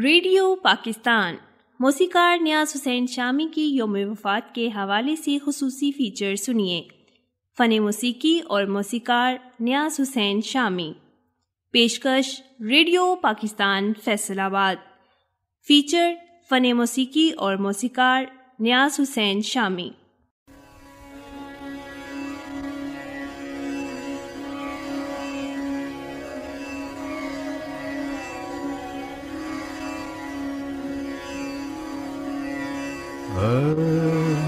Radio Pakistan, मौसीकार न्याज हुसैन शामी की योम वफ़ात के हवाले से खसूसी फ़ीचर सुनिए। फ़न मौसीकी और मौसीकार न्याज हुसैन शामी। पेशकश, रेडियो पाकिस्तान, फैसलाबाद। फ़ीचर, फ़न मौसीकी और मौसीकार न्याज हुसैन शामी। Oh.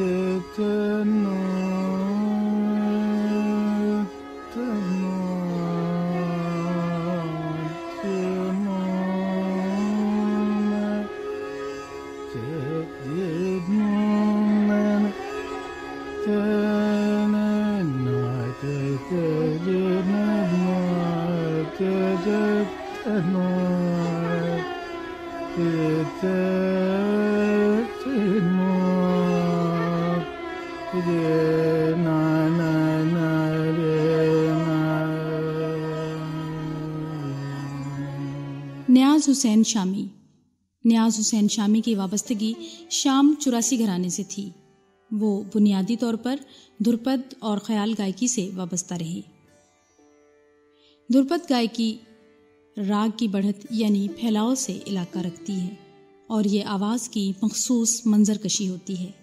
न्याज हुसैन शामी। न्याज हुसैन शामी की वाबस्तगी शाम चुरासी घराने से थी। वो बुनियादी तौर पर धुरपद और ख्याल गायकी से वाबस्ता रहे। धुरपद गायकी राग की बढ़त यानी फैलाव से इलाका रखती है और ये आवाज़ की मखसूस मंजर कशी होती है।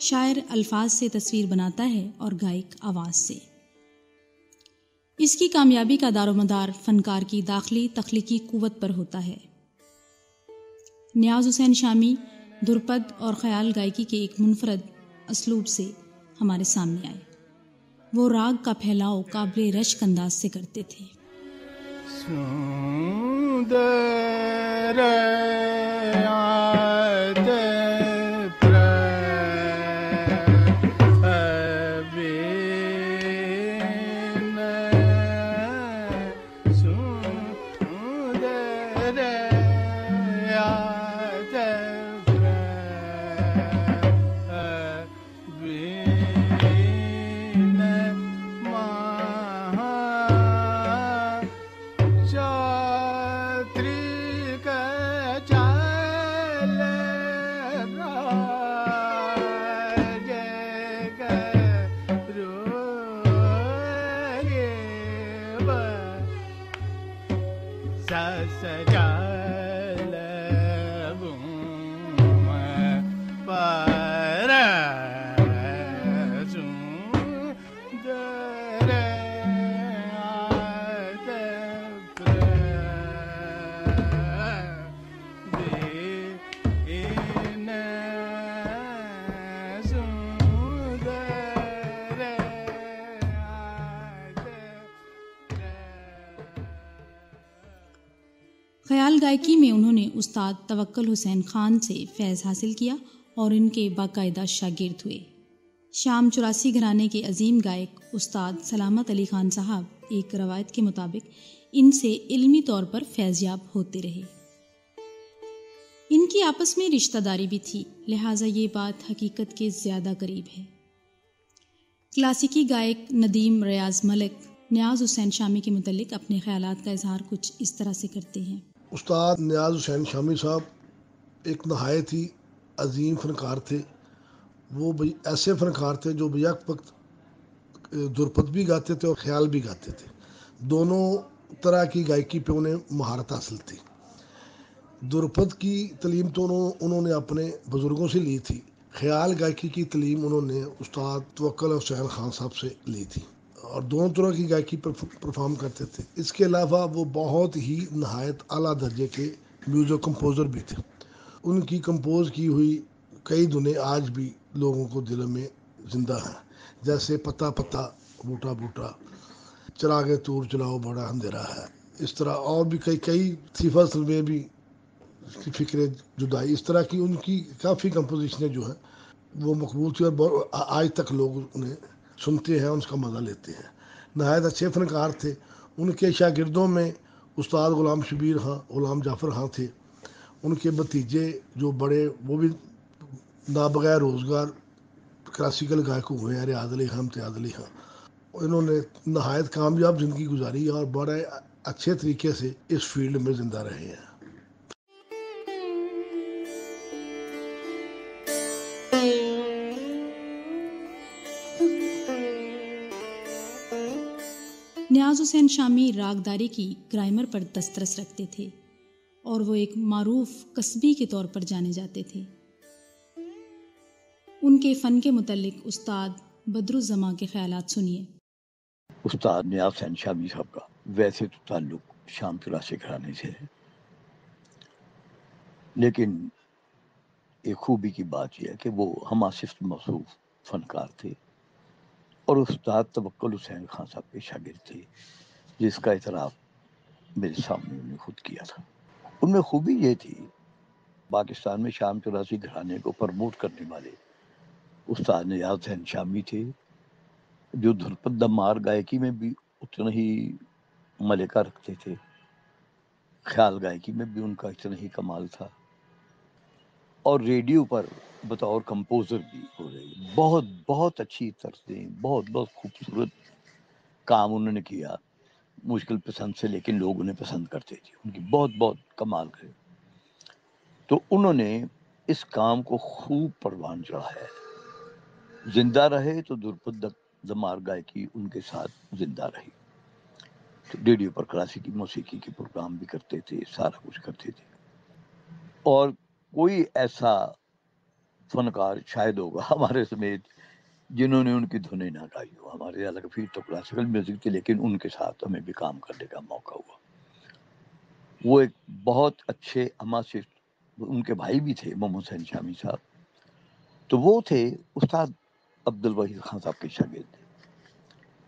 शायर अल्फाज से तस्वीर बनाता है और गायक आवाज़ से। इसकी कामयाबी का दारोमदार फनकार की दाखिली तख्लीकी कुवत पर होता है। न्याज हुसैन शामी धुरपद और ख्याल गायकी के एक मुनफरद असलूब से हमारे सामने आए। वो राग का फैलाव काबिल रश्क अंदाज से करते थे। ख्याल उस्ताद तवक्ल हुसैन खान से फैज़ हासिल किया और इनके बाकायदा शागिर्द हुए। शाम चौरासी घराने के अजीम गायक उस्ताद सलामत अली खान साहब एक रवायत के मुताबिक इनसे इल्मी तौर पर फैज़याब होते रहे। इनकी आपस में रिश्तेदारी भी थी, लिहाजा ये बात हकीकत के ज़्यादा करीब है। क्लासिकी गायक नदीम रियाज मलिक, न्याज हुसैन शामी के मुतलिक अपने ख्याल का इजहार कुछ इस तरह से करते हैं। उस्ताद न्याज हुसैन शामी साहब एक नहायत ही अजीम फ़नकार थे। वो ऐसे फ़नकार थे जो बेक वक्त दुरपत भी गाते थे और ख्याल भी गाते थे। दोनों तरह की गायकी पे उन्हें महारत हासिल थी। दुरपद की तलीम तो उन्होंने अपने बुज़ुर्गों से ली थी। ख्याल गायकी की तलीम उन्होंने उस्ताद तवक्ल हुसैन खान साहब से ली थी। और दोनों तरह की गायकी परफॉर्म करते थे। इसके अलावा वो बहुत ही नहायत अला दर्जे के म्यूज़िक कंपोज़र भी थे। उनकी कंपोज की हुई कई धुनें आज भी लोगों को दिल में ज़िंदा हैं। जैसे पता पता बूटा बूटा चला गए तूर चलाओ, बड़ा अंधेरा है। इस तरह और भी कई कई सिफत में भी फ़िक्र जुदाई। इस तरह की उनकी काफ़ी कंपोजिशनें जो हैं, वो मकबूल थी और आज तक लोग उन्हें सुनते हैं, उसका मज़ा लेते हैं। नहायत अच्छे फनकार थे। उनके शागिर्दों में उस्ताद ग़ुलाम शबीर खां, ग़ुलाम जाफ़र खां थे। उनके भतीजे जो बड़े, वो भी नाबगैर रोज़गार क्लासिकल गायक हुए हैं, रियाज अली खान त्याद अली खां। इन्होंने नहायत कामयाब ज़िंदगी गुजारी और बड़े अच्छे तरीके से इस फ़ील्ड में ज़िंदा रहे हैं। न्याज हुसैन शामी रागदारी की ग्रामर पर दस्तरस रखते थे और वो एक मारूफ कस्बी के तौर पर जाने जाते थे। उनके फ़न के मुतलिक उस्ताद बदरुज़मा के ख्याल सुनिए। उस्ताद न्याज हुसैन शामी साहब का वैसे तो ताल्लुक शाम चौरासी घराने से है। लेकिन एक खूबी की बात यह है कि वो हम आसिफ मसूफ फनकार थे। और उस्ताद तबक्ल हुसैन खान साहब के शागिर थे, जिसका इतराफ़ मेरे सामने उन्होंने खुद किया था। उनमें खूबी ये थी, पाकिस्तान में शाम चौरासी घराने को प्रमोट करने वाले उस्ताद नयाज हुसैन शामी थे, जो धुरपद दमार गायकी में भी उतना ही मलिका रखते थे, ख्याल गायकी में भी उनका इतना ही कमाल था। और रेडियो पर बतौर कंपोज़र भी हो रही बहुत बहुत अच्छी तरसें बहुत बहुत खूबसूरत काम उन्होंने किया। मुश्किल पसंद से, लेकिन लोग उन्हें पसंद करते थे। उनकी बहुत बहुत कमाल करे तो उन्होंने इस काम को खूब परवान चढ़ाया है। ज़िंदा रहे तो दुर्पद दमार गायकी उनके साथ ज़िंदा रही। तो रेडियो पर क्लासिकी, मौसीकी के प्रोग्राम भी करते थे, सारा कुछ करते थे। और कोई ऐसा फनकार शायद होगा हमारे समेत जिन्होंने उनकी धुनें ना गाई हो। हमारे अलग फिर तो क्लासिकल म्यूज़िक थी, लेकिन उनके साथ हमें भी काम करने का मौका हुआ। वो एक बहुत अच्छे अमा से उनके भाई भी थे मोहम्मद हुसैन शामी साहब। तो वो थे उस्ताद अब्दुल वहीद खान साहब के शागिर्द।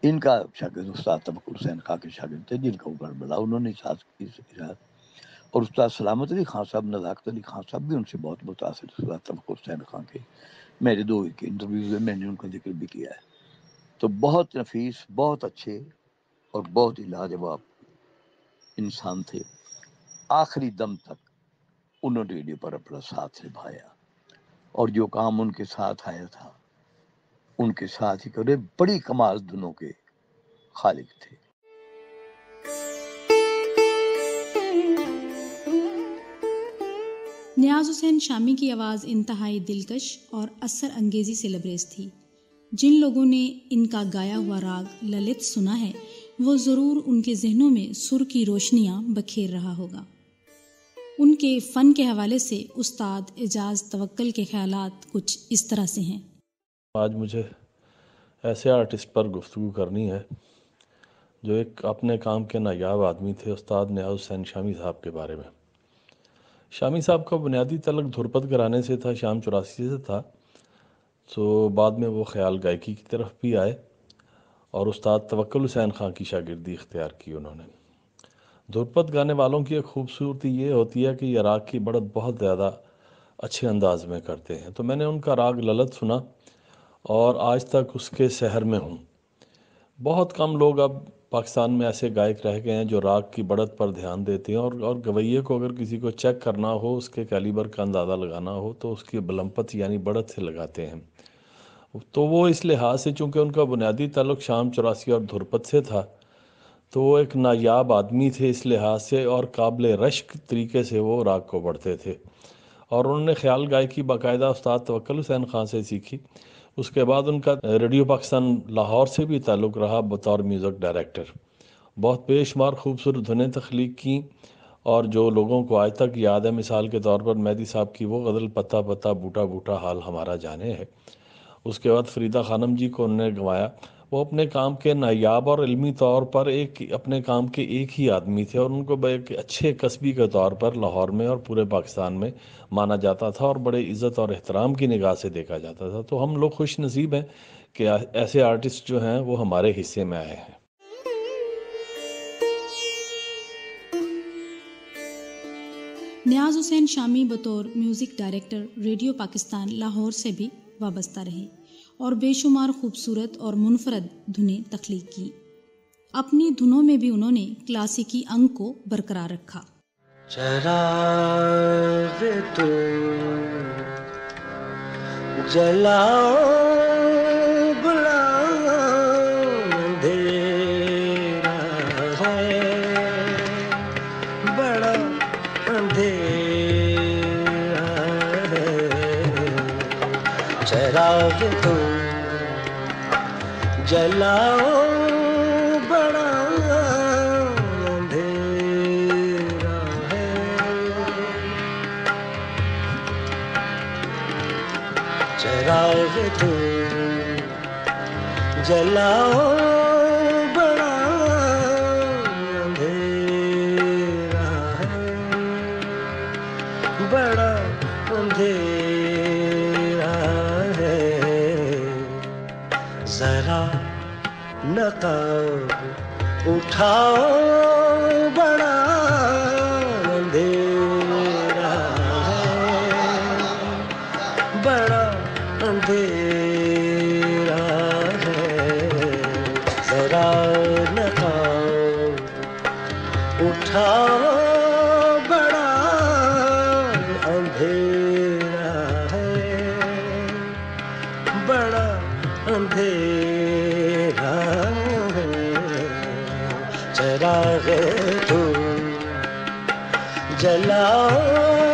इनका शागिर्द उस्ताद तबकुल हुसैन खान के शागिर्द थे, जिनका ऊपर बड़ा, उन्होंने साथ और उस्ताद सलामत अली खान साहब, नज़ाकत अली खान साहब भी उनसे बहुत मुतासर उस्ताद तबक हुसैन खान के। मेरे दो के इंटरव्यूज़ में मैंने उनका ज़िक्र भी किया है। तो बहुत नफीस, बहुत अच्छे और बहुत ही लाजवाब इंसान थे। आखिरी दम तक उन्होंने रेडियो पर अपना साथ निभाया। और जो काम उनके साथ आया था, उनके साथ ही करे, बड़ी कमाल दोनों के खालिक थे। न्याज हुसैन शामी की आवाज़ इंतहाई दिलकश और असर अंगेज़ी से लबरेज थी। जिन लोगों ने इनका गाया हुआ राग ललित सुना है, वो ज़रूर उनके जहनों में सुर की रोशनियाँ बखेर रहा होगा। उनके फ़न के हवाले से उस्ताद एजाज तवक्ल के ख्याल कुछ इस तरह से हैं। आज मुझे ऐसे आर्टिस्ट पर गुफ्तु करनी है, जो एक अपने काम के नायाब आदमी थे, उस्ताद न्याज हुसैन शामी साहब के बारे में। शामी साहब का बुनियादी तलक धुरपत कराने से था, शाम चौरासी से था। तो बाद में वो ख्याल गायकी की तरफ़ भी आए और उस्ताद तवक्ल हुसैन ख़ान की शागिर्दी इख्तियार की उन्होंने। धुरपत गाने वालों की एक खूबसूरती ये होती है कि ये राग की बढ़त बहुत ज़्यादा अच्छे अंदाज में करते हैं। तो मैंने उनका राग ललत सुना और आज तक उसके शहर में हूँ। बहुत कम लोग अब पाकिस्तान में ऐसे गायक रह गए हैं जो राग की बढ़त पर ध्यान देते हैं और और गवैये को अगर किसी को चेक करना हो, उसके कैलिबर का अंदाज़ा लगाना हो तो उसकी बलम्पत यानी बढ़त से लगाते हैं। तो वो इस लिहाज से चूँकि उनका बुनियादी ताल्लुक शाम चौरासी और धुरपत से था तो वो एक नायाब आदमी थे इस लिहाज से और काबिल रश्क तरीके से वो राग को बढ़ते थे। और उन्होंने ख्याल गायकी बाकायदा उस्ताद तवक्ल हुसैन ख़ान से सीखी। उसके बाद उनका रेडियो पाकिस्तान लाहौर से भी ताल्लुक़ रहा, बतौर म्यूज़िक डायरेक्टर। बहुत बेशुमार, खूबसूरत धुनें तख्लीक की और जो लोगों को आज तक याद है, मिसाल के तौर पर मैदी साहब की, वो गज़ल पता पता बूटा बूटा हाल हमारा जाने है। उसके बाद फरीदा खानम जी को उन्होंने गंवाया वो अपने काम के नायाब और इल्मी तौर पर एक, अपने काम के एक ही आदमी थे और उनको एक अच्छे कस्बी के तौर पर लाहौर में और पूरे पाकिस्तान में माना जाता था और बड़े इज़्ज़त और एहतराम की निगाह से देखा जाता था। तो हम लोग खुश नसीब हैं कि ऐसे आर्टिस्ट जो हैं, वो हमारे हिस्से में आए हैं। न्याज हुसैन शामी बतौर music director, radio Pakistan, Lahore से भी वाबस्ता रहे। और बेशुमार खूबसूरत और मुनफरद धुनें तख्लीक की। अपनी धुनों में भी उन्होंने क्लासिकी अंग को बरकरार रखा। तो जलाओ जलाओ बड़ा अंधेरा है। चराग तू जलाओ नकाब उठाओ। जलाओ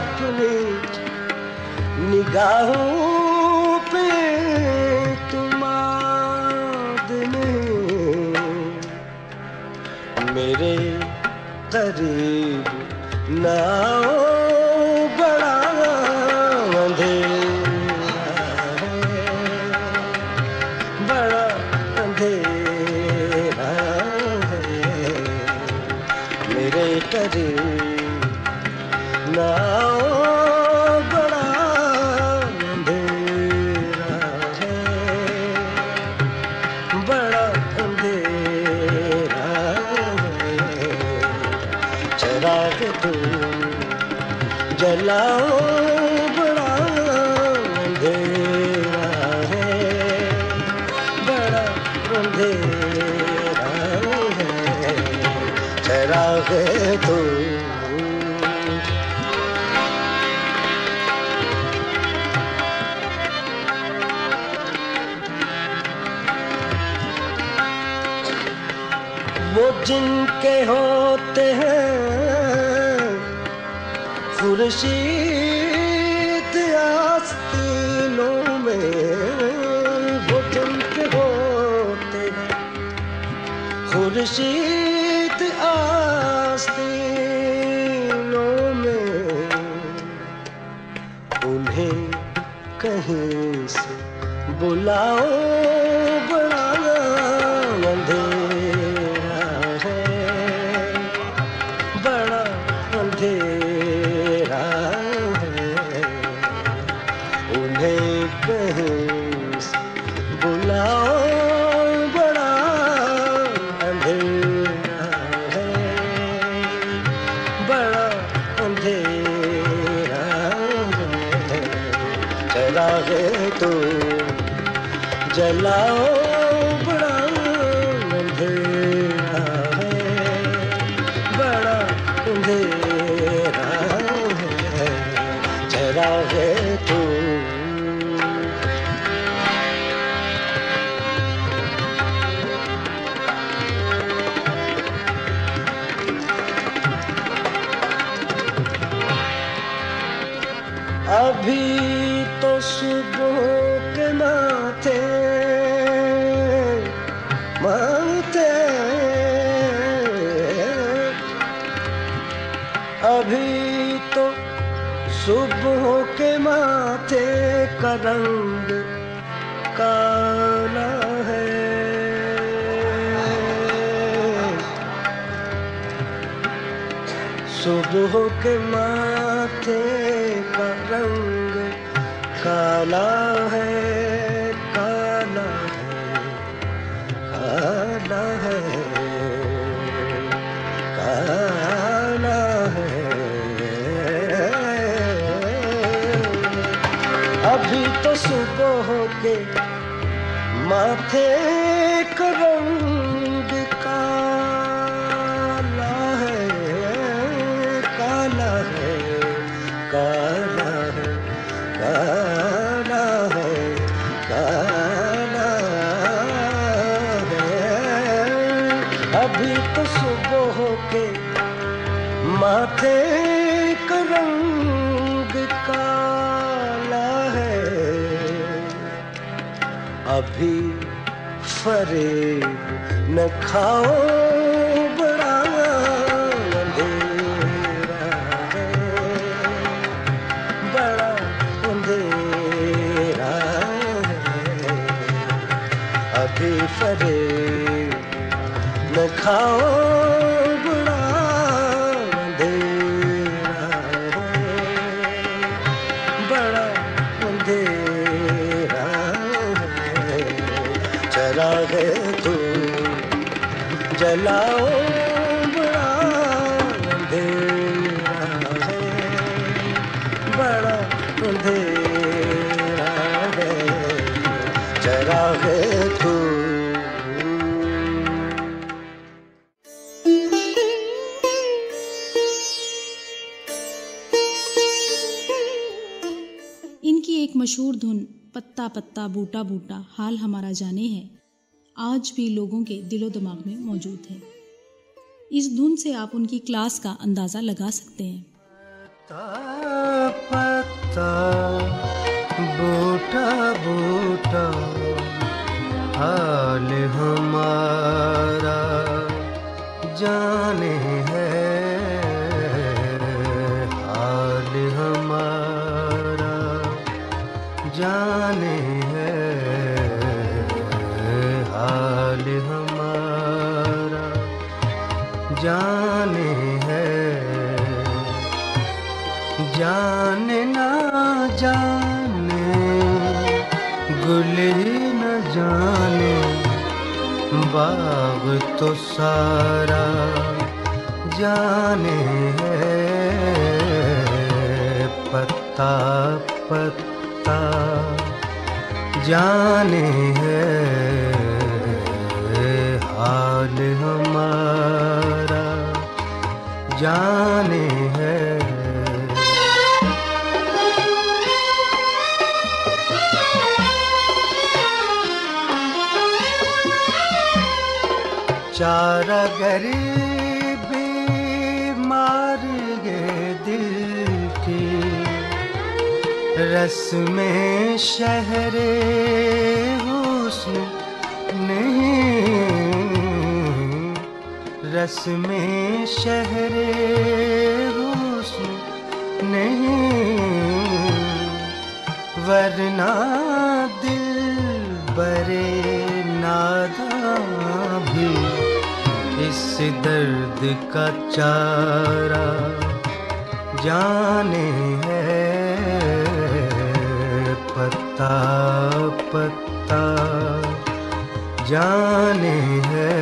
अपनी निगाहों पे तुमाद नहीं मेरे करीब ना बड़ा अंधेरा जलाओ बड़ा अंधेरा है। बड़ा अंधेरा है। चराग तू। वो जिनके होते हैं खुर्शीद आस्तीनों में वो जिनके होते हैं। खुर्शीद आस्तीनों में उन्हें कहीं से बुलाओ जलाओ अभी तो सुबह के माथे का रंग काला है। सुबह के माथे का रंग काला है। सुबह के माथे फरेब न खाओ बड़ा अंधेरा है, बड़ा अंधेरा है चला है तू। इनकी एक मशहूर धुन पत्ता पत्ता बूटा बूटा हाल हमारा जाने है। आज भी लोगों के दिलो दिमाग में मौजूद है। इस धुन से आप उनकी क्लास का अंदाज़ा लगा सकते हैं। बूटा बूटा, हाल हमारा, जाने बाग तो सारा जाने है। पत्ता पत्ता जाने है। हाल हमारा जाने चारा गरीबी मार गे दिल की रस में शहरे हुस्न नहीं। रस में शहरे हुस्न नहीं। वरना दिल बरे नादा भी इस दर्द का चारा जाने है पत्ता पत्ता जाने है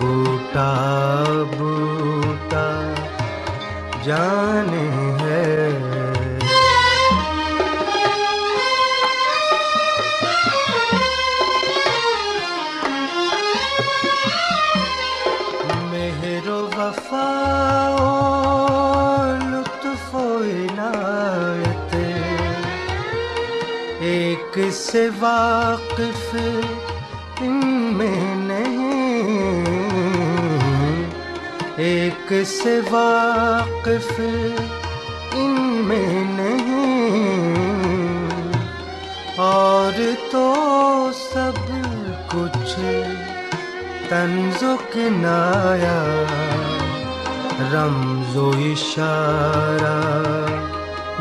बूटा बूटा। जाने आयत एक से वाकिफ इनमें नहीं। एक से वाकिफ इनमें नहीं। और तो सब कुछ तंजो किनाया, रमजो इशारा।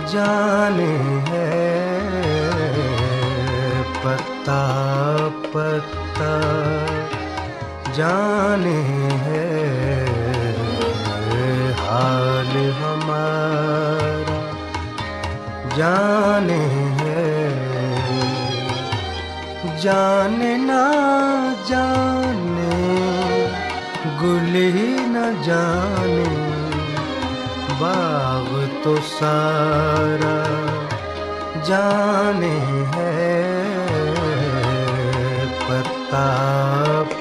जाने है। पत्ता पत्ता, जाने है। हाल हमारा जाने है। जाने ना जाने, गुल ही न जाने। बाग तो सारा जाने है। पता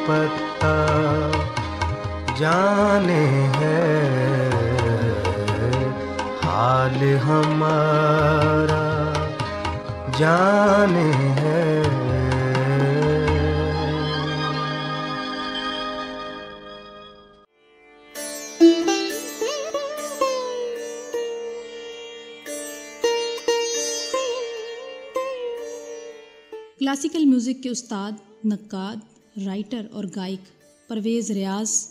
पता जाने है। हाल हमारा जाने क्लासिकल म्यूज़िक के उस्ताद, नक्काद, राइटर और गायक परवेज़ रियाज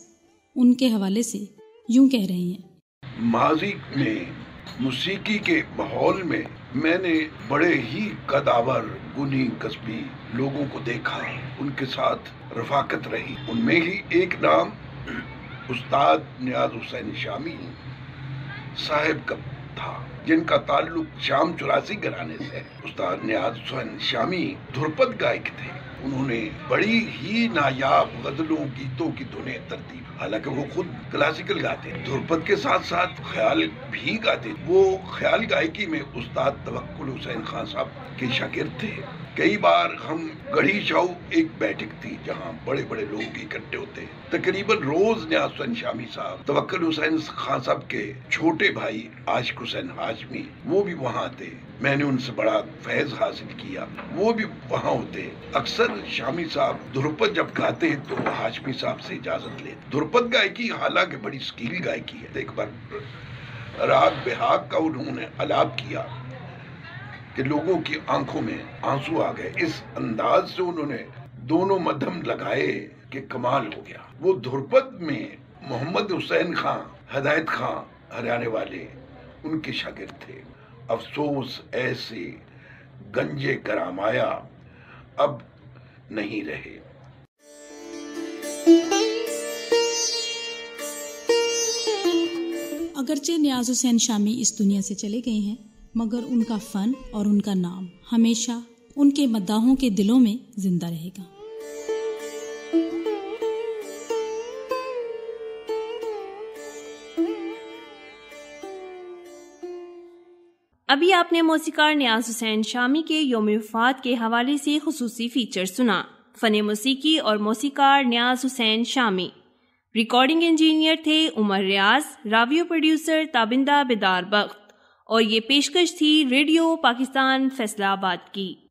उनके हवाले से यूँ कह रहे हैं। माजी में, मौसीकी के माहौल में मैंने बड़े ही कदावर, गुनी कस्बी लोगों को देखा। उनके साथ रफाकत रही। उनमें ही एक नाम, उस्ताद नियाज हुसैन शामी साहिब का था। जिनका ताल्लुक शाम चौरासी घराने से है। उस्ताद नियाज हुसैन शामी धुरपद गायक थे। उन्होंने बड़ी ही नायाब, गजलों, गीतों की धुनें तरतीब। हालाँकि वो खुद क्लासिकल गाते धुरपद के साथ साथ ख्याल भी गाते वो ख्याल गायकी में उस्ताद तवक्कुल हुसैन खान साहब के शागिर्द थे। कई बार हम गढ़ी चाऊ एक बैठक थी, जहाँ बड़े बड़े लोग इकट्ठे होते हैं। तकरीबन रोज न्याज हुसैन शामी साहब, तवक्कुल हुसैन खान साहब के छोटे भाई आशिक हुसैन हाशमी, वो भी वहाँ थे मैंने उनसे बड़ा फैज हासिल किया। वो भी वहाँ होते। अक्सर शामी साहब ध्रुपद जब गाते हैं तो हाशमी साहब से इजाज़त लेते। ध्रुपद गायकी हालाँकि बड़ी स्किल गायकी है। एक बार राग बेहाग का उन्होंने अलाप किया कि लोगों की आँखों में आँसू आ गए। इस अंदाज से उन्होंने दोनों मध्यम लगाए कि कमाल हो गया। वो ध्रुपद में मोहम्मद हुसैन खां, हदायत खां, हरियाणा वाले उनके शागिर्द थे। अफसोस ऐसे गंजे करामाया अब नहीं रहे। अगरचे न्याज हुसैन शामी इस दुनिया से चले गए हैं, मगर उनका फ़न और उनका नाम हमेशा उनके मद्दाहों के दिलों में ज़िंदा रहेगा। अभी आपने मौसीकार न्याज हुसैन शामी के योम वफात के हवाले से खसूसी फीचर सुना। फ़न मौसीकी और मौसीकार न्याज हुसैन शामी। रिकॉर्डिंग इंजीनियर थे उमर रियाज, रावियो प्रोड्यूसर ताबिंदा बेदार बख्त। और ये पेशकश थी रेडियो पाकिस्तान फैसलाबाद की।